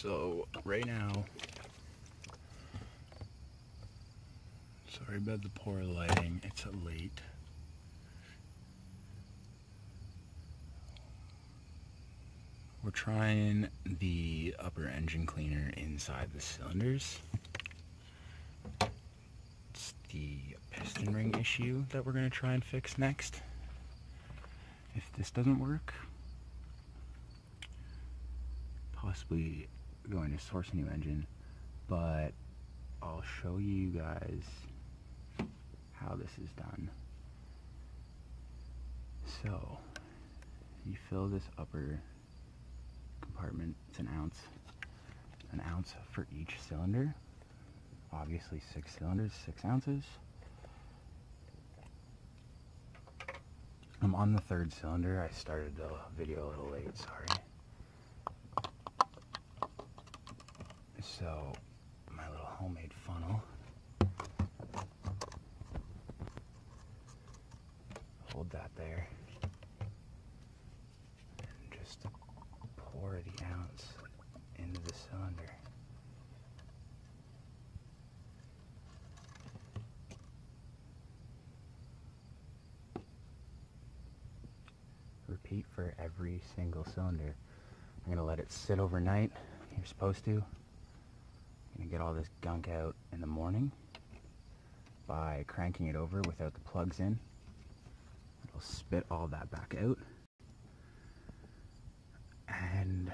So right now, sorry about the poor lighting. It's late. We're trying the upper engine cleaner inside the cylinders. It's the piston ring issue that we're going to try and fix next. If this doesn't work, possibly going to source a new engine, but I'll show you guys how this is done. So, you fill this upper compartment, it's an ounce, an ounce for each cylinder. Obviously six cylinders, six ounces. I'm on the third cylinder. I started the video a little late, sorry. So, my little homemade funnel. Hold that there. And just pour the ounce into the cylinder. Repeat for every single cylinder. I'm going to let it sit overnight. You're supposed to. Get all this gunk out in the morning by cranking it over without the plugs in. It'll spit all that back out. And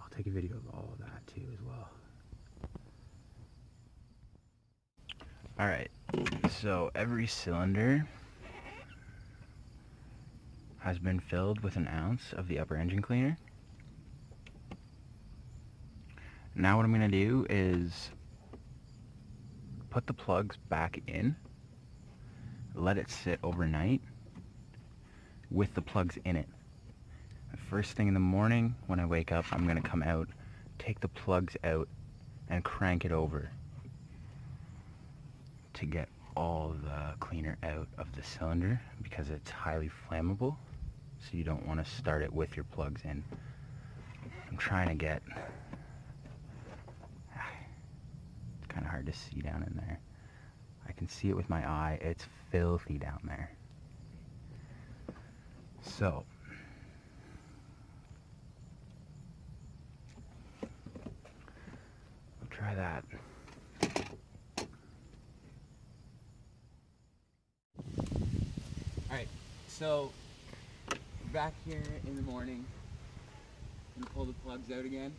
I'll take a video of all of that too as well. Alright, so every cylinder has been filled with an ounce of the upper engine cleaner. Now what I'm going to do is put the plugs back in, let it sit overnight with the plugs in it. First thing in the morning when I wake up, I'm going to come out, take the plugs out, and crank it over to get all the cleaner out of the cylinder because it's highly flammable so you don't want to start it with your plugs in. I'm trying to get it's kind of hard to see down in there. I can see it with my eye. It's filthy down there. So we'll try that. Alright, so back here in the morning and pull the plugs out again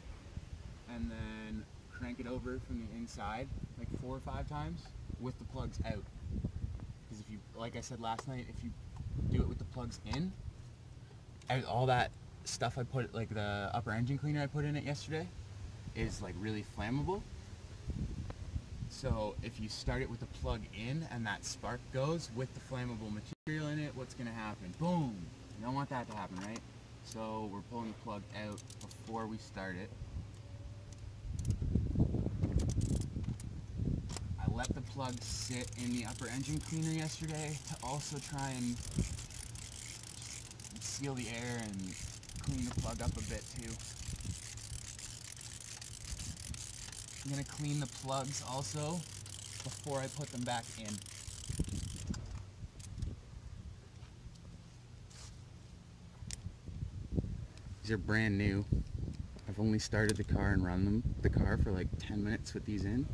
and then crank it over from the inside like four or five times with the plugs out. Because if you, like I said last night, if you do it with the plugs in, all that stuff I put, like the upper engine cleaner I put in it yesterday, is like really flammable. So if you start it with the plug in and that spark goes with the flammable material in it, what's gonna happen? Boom! You don't want that to happen, right? So we're pulling the plug out before we start it. I let the plug sit in the upper engine cleaner yesterday to also try and seal the air and clean the plug up a bit too. I'm gonna clean the plugs also before I put them back in. These are brand new. I've only started the car and run them the car for like 10 minutes with these in.